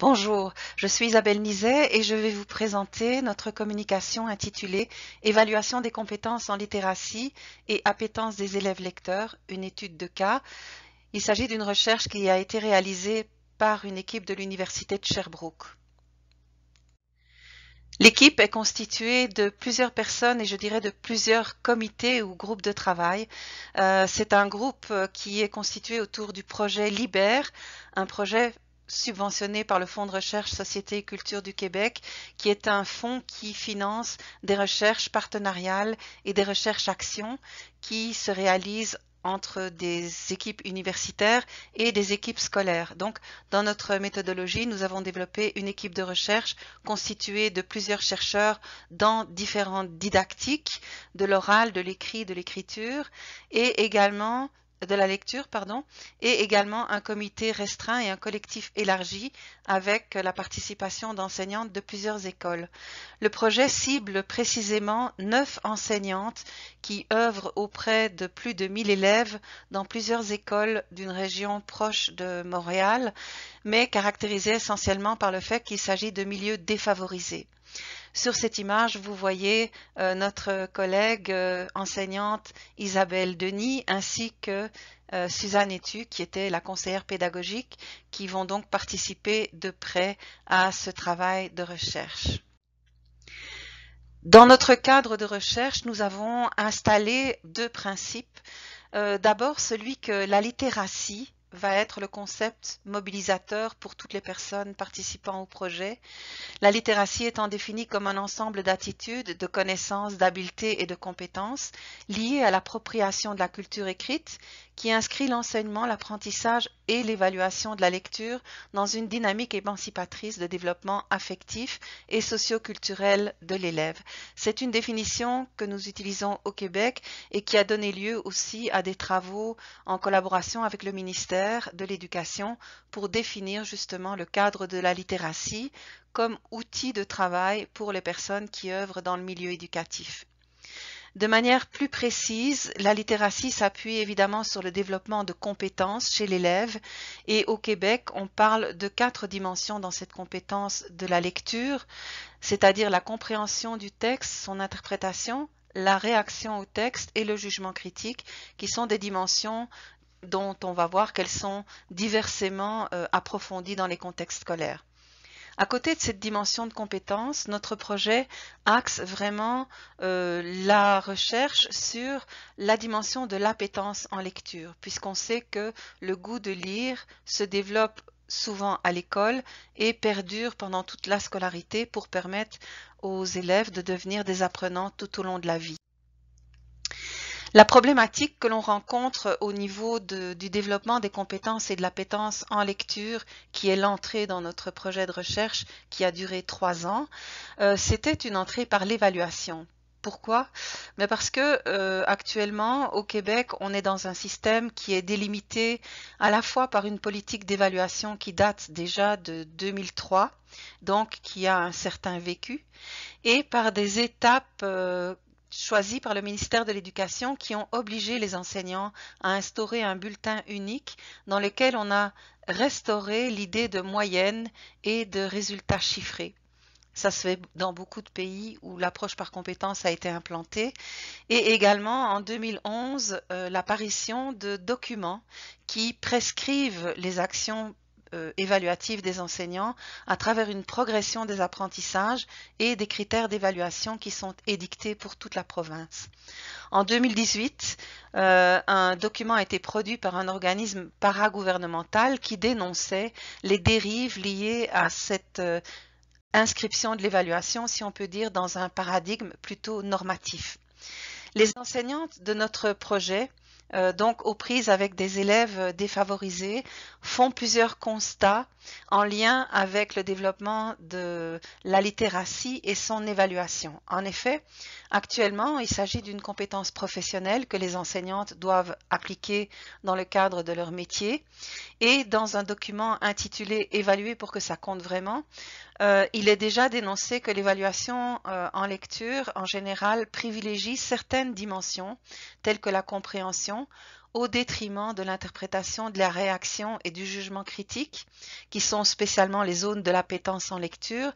Bonjour, je suis Isabelle Nizet et je vais vous présenter notre communication intitulée Évaluation des compétences en littératie et appétence des élèves lecteurs, une étude de cas. Il s'agit d'une recherche qui a été réalisée par une équipe de l'Université de Sherbrooke. L'équipe est constituée de plusieurs personnes et je dirais de plusieurs comités ou groupes de travail. Euh, c'est un groupe qui est constitué autour du projet Libère, un projet subventionné par le Fonds de recherche Société et Culture du Québec, qui est un fonds qui finance des recherches partenariales et des recherches actions qui se réalisent entre des équipes universitaires et des équipes scolaires. Donc, dans notre méthodologie, nous avons développé une équipe de recherche constituée de plusieurs chercheurs dans différentes didactiques, de l'oral, de l'écrit, de l'écriture, et également de la lecture, pardon, et également un comité restreint et un collectif élargi avec la participation d'enseignantes de plusieurs écoles. Le projet cible précisément neuf enseignantes qui œuvrent auprès de plus de 1000 élèves dans plusieurs écoles d'une région proche de Montréal, mais caractérisée essentiellement par le fait qu'il s'agit de milieux défavorisés. Sur cette image, vous voyez euh, notre collègue euh, enseignante Isabelle Denis ainsi que euh, Suzanne Etu, qui était la conseillère pédagogique, qui vont donc participer de près à ce travail de recherche. Dans notre cadre de recherche, nous avons installé deux principes. D'abord, celui que la littératie va être le concept mobilisateur pour toutes les personnes participant au projet. La littératie étant définie comme un ensemble d'attitudes, de connaissances, d'habiletés et de compétences liées à l'appropriation de la culture écrite qui inscrit l'enseignement, l'apprentissage et l'évaluation de la lecture dans une dynamique émancipatrice de développement affectif et socioculturel de l'élève. C'est une définition que nous utilisons au Québec et qui a donné lieu aussi à des travaux en collaboration avec le ministère de l'Éducation pour définir justement le cadre de la littératie comme outil de travail pour les personnes qui œuvrent dans le milieu éducatif. De manière plus précise, la littératie s'appuie évidemment sur le développement de compétences chez l'élève et au Québec, on parle de quatre dimensions dans cette compétence de la lecture, c'est-à-dire la compréhension du texte, son interprétation, la réaction au texte et le jugement critique, qui sont des dimensions dont on va voir qu'elles sont diversément euh, approfondies dans les contextes scolaires. À côté de cette dimension de compétence, notre projet axe vraiment euh, la recherche sur la dimension de l'appétence en lecture, puisqu'on sait que le goût de lire se développe souvent à l'école et perdure pendant toute la scolarité pour permettre aux élèves de devenir des apprenants tout au long de la vie. La problématique que l'on rencontre au niveau du développement des compétences et de l'appétence en lecture, qui est l'entrée dans notre projet de recherche qui a duré trois ans, euh, c'était une entrée par l'évaluation. Pourquoi? Mais Parce que euh, actuellement, au Québec, on est dans un système qui est délimité à la fois par une politique d'évaluation qui date déjà de 2003, donc qui a un certain vécu, et par des étapes euh, choisis par le ministère de l'Éducation qui ont obligé les enseignants à instaurer un bulletin unique dans lequel on a restauré l'idée de moyenne et de résultats chiffrés. Ça se fait dans beaucoup de pays où l'approche par compétence a été implantée. Et également en 2011, euh, l'apparition de documents qui prescrivent les actions euh, évaluative des enseignants à travers une progression des apprentissages et des critères d'évaluation qui sont édictés pour toute la province. En 2018, euh, un document a été produit par un organisme paragouvernemental qui dénonçait les dérives liées à cette euh, inscription de l'évaluation, si on peut dire, dans un paradigme plutôt normatif. Les enseignantes de notre projet euh, donc aux prises avec des élèves défavorisés, font plusieurs constats en lien avec le développement de la littératie et son évaluation. En effet, actuellement, il s'agit d'une compétence professionnelle que les enseignantes doivent appliquer dans le cadre de leur métier et dans un document intitulé Évaluer pour que ça compte vraiment, euh, il est déjà dénoncé que l'évaluation euh, en lecture, en général, privilégie certaines dimensions, telles que la compréhension, au détriment de l'interprétation, de la réaction et du jugement critique, qui sont spécialement les zones de l'appétence en lecture.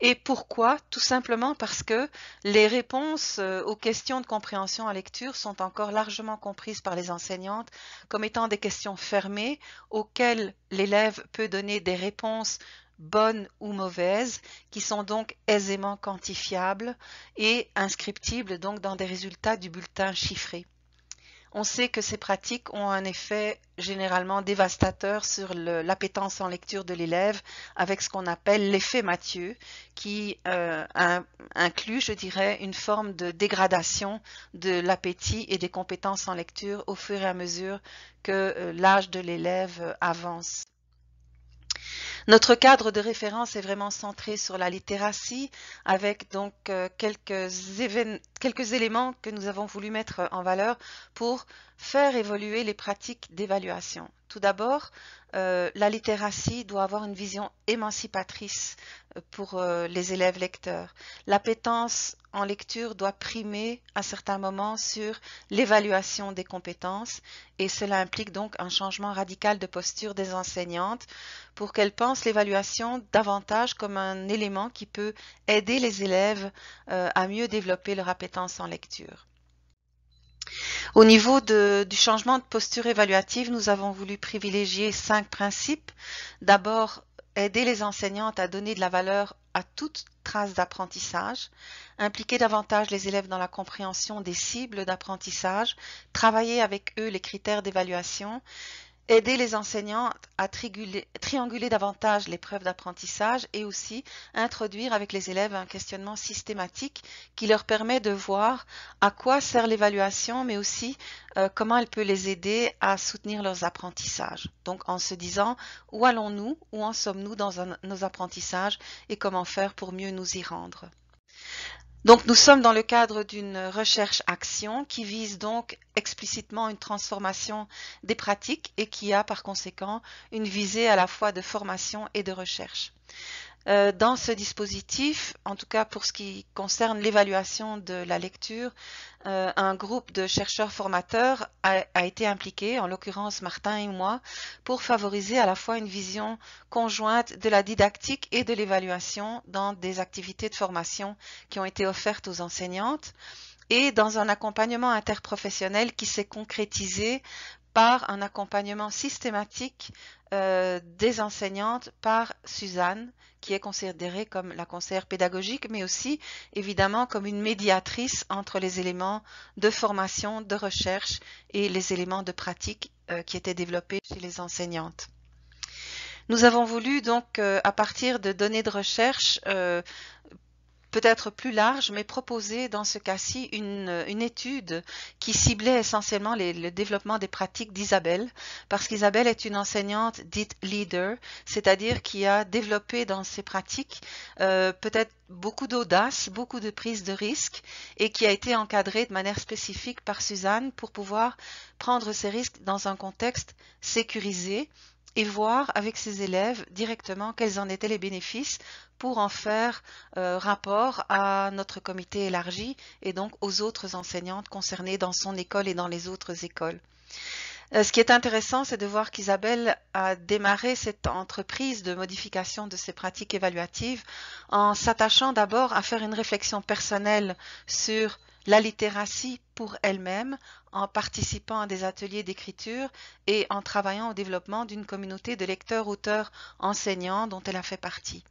Et pourquoi? Tout simplement parce que les réponses euh, aux questions de compréhension en lecture sont encore largement comprises par les enseignantes comme étant des questions fermées auxquelles l'élève peut donner des réponses bonnes ou mauvaises, qui sont donc aisément quantifiables et inscriptibles dans des résultats du bulletin chiffré. On sait que ces pratiques ont un effet généralement dévastateur sur l'appétence en lecture de l'élève avec ce qu'on appelle l'effet Mathieu qui euh, inclut, je dirais, une forme de dégradation de l'appétit et des compétences en lecture au fur et à mesure que euh, l'âge de l'élève avance. Notre cadre de référence est vraiment centré sur la littératie avec donc euh, quelques, quelques éléments que nous avons voulu mettre en valeur pour faire évoluer les pratiques d'évaluation. Tout d'abord, euh, la littératie doit avoir une vision émancipatrice euh, pour euh, les élèves lecteurs. L'appétence en lecture doit primer à certains moments sur l'évaluation des compétences et cela implique donc un changement radical de posture des enseignantes pour qu'elles pensent l'évaluation davantage comme un élément qui peut aider les élèves à mieux développer leur appétence en lecture. Au niveau du changement de posture évaluative, nous avons voulu privilégier cinq principes. D'abord, aider les enseignantes à donner de la valeur à toute trace d'apprentissage, impliquer davantage les élèves dans la compréhension des cibles d'apprentissage, travailler avec eux les critères d'évaluation, aider les enseignants à trianguler davantage les preuves d'apprentissage et aussi introduire avec les élèves un questionnement systématique qui leur permet de voir à quoi sert l'évaluation, mais aussi euh, comment elle peut les aider à soutenir leurs apprentissages. Donc en se disant où allons-nous, où en sommes-nous dans nos apprentissages et comment faire pour mieux nous y rendre. Donc nous sommes dans le cadre d'une recherche-action qui vise donc explicitement une transformation des pratiques et qui a par conséquent une visée à la fois de formation et de recherche. Euh, dans ce dispositif, en tout cas pour ce qui concerne l'évaluation de la lecture, euh, un groupe de chercheurs formateurs a, été impliqué, en l'occurrence Martin et moi, pour favoriser à la fois une vision conjointe de la didactique et de l'évaluation dans des activités de formation qui ont été offertes aux enseignantes et dans un accompagnement interprofessionnel qui s'est concrétisé par un accompagnement systématique euh, des enseignantes par Suzanne, qui est considérée comme la conseillère pédagogique, mais aussi évidemment comme une médiatrice entre les éléments de formation, de recherche et les éléments de pratique euh, qui étaient développés chez les enseignantes. Nous avons voulu donc, euh, à partir de données de recherche, peut-être plus large, mais proposer dans ce cas-ci une, étude qui ciblait essentiellement le développement des pratiques d'Isabelle, parce qu'Isabelle est une enseignante dite leader, c'est-à-dire qui a développé dans ses pratiques euh, peut-être beaucoup d'audace, beaucoup de prise de risque, et qui a été encadrée de manière spécifique par Suzanne pour pouvoir prendre ces risques dans un contexte sécurisé et voir avec ses élèves directement quels en étaient les bénéfices pour en faire euh, rapport à notre comité élargi et donc aux autres enseignantes concernées dans son école et dans les autres écoles. Euh, ce qui est intéressant, c'est de voir qu'Isabelle a démarré cette entreprise de modification de ses pratiques évaluatives en s'attachant d'abord à faire une réflexion personnelle sur la littératie pour elle-même en participant à des ateliers d'écriture et en travaillant au développement d'une communauté de lecteurs, auteurs, enseignants dont elle a fait partie.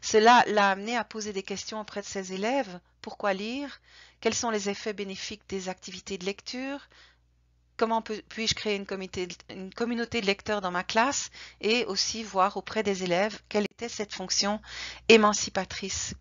Cela l'a amené à poser des questions auprès de ses élèves. Pourquoi lire? Quels sont les effets bénéfiques des activités de lecture? Comment puis-je créer une, communauté de lecteurs dans ma classe? Et aussi voir auprès des élèves quelle était cette fonction émancipatrice.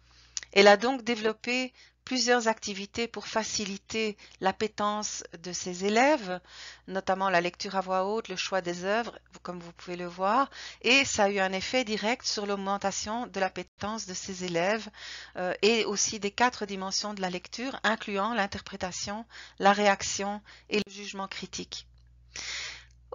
Elle a donc développé plusieurs activités pour faciliter l'appétence de ses élèves, notamment la lecture à voix haute, le choix des œuvres, comme vous pouvez le voir, et ça a eu un effet direct sur l'augmentation de l'appétence de ses élèves euh, et aussi des quatre dimensions de la lecture, incluant l'interprétation, la réaction et le jugement critique.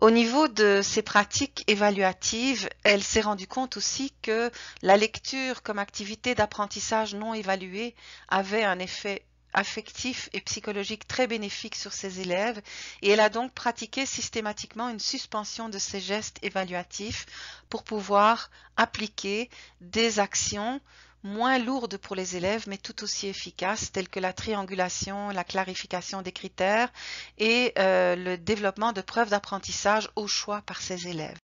Au niveau de ces pratiques évaluatives, elle s'est rendue compte aussi que la lecture comme activité d'apprentissage non évaluée avait un effet affectif et psychologique très bénéfique sur ses élèves. Et elle a donc pratiqué systématiquement une suspension de ses gestes évaluatifs pour pouvoir appliquer des actions moins lourdes pour les élèves mais tout aussi efficaces telles que la triangulation, la clarification des critères et euh, le développement de preuves d'apprentissage au choix par ses élèves.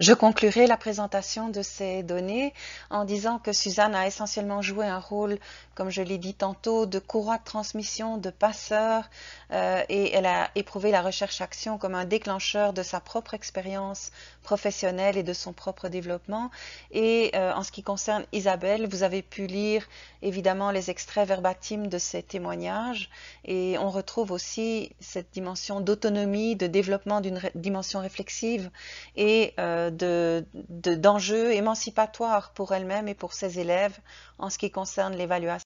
Je conclurai la présentation de ces données en disant que Suzanne a essentiellement joué un rôle, comme je l'ai dit tantôt, de courroie de transmission, de passeur, euh, et elle a éprouvé la recherche-action comme un déclencheur de sa propre expérience professionnelle et de son propre développement. Et euh, en ce qui concerne Isabelle, vous avez pu lire évidemment les extraits verbatims de ses témoignages, et on retrouve aussi cette dimension d'autonomie, de développement d'une dimension réflexive et euh, d'enjeux émancipatoires pour elle-même et pour ses élèves en ce qui concerne l'évaluation.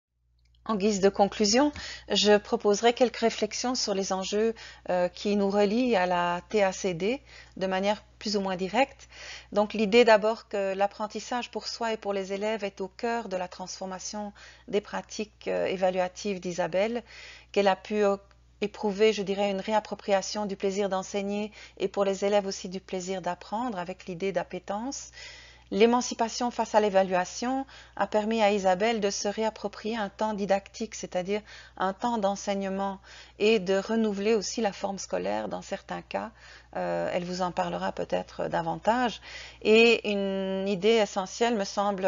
En guise de conclusion, je proposerai quelques réflexions sur les enjeux euh, qui nous relient à la TACD de manière plus ou moins directe. Donc l'idée d'abord que l'apprentissage pour soi et pour les élèves est au cœur de la transformation des pratiques euh, évaluatives d'Isabelle, qu'elle a pu éprouver, je dirais, une réappropriation du plaisir d'enseigner et pour les élèves aussi du plaisir d'apprendre avec l'idée d'appétence. L'émancipation face à l'évaluation a permis à Isabelle de se réapproprier un temps didactique, c'est-à-dire un temps d'enseignement et de renouveler aussi la forme scolaire dans certains cas. Euh, elle vous en parlera peut-être davantage. Et une idée essentielle me semble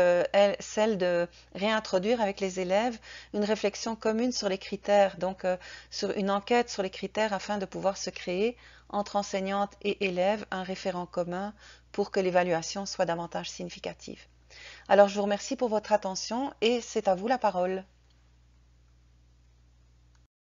celle de réintroduire avec les élèves une réflexion commune sur les critères, donc euh, sur une enquête sur les critères afin de pouvoir se créer entre enseignante et élève un référent commun pour que l'évaluation soit davantage significative. Alors je vous remercie pour votre attention et c'est à vous la parole.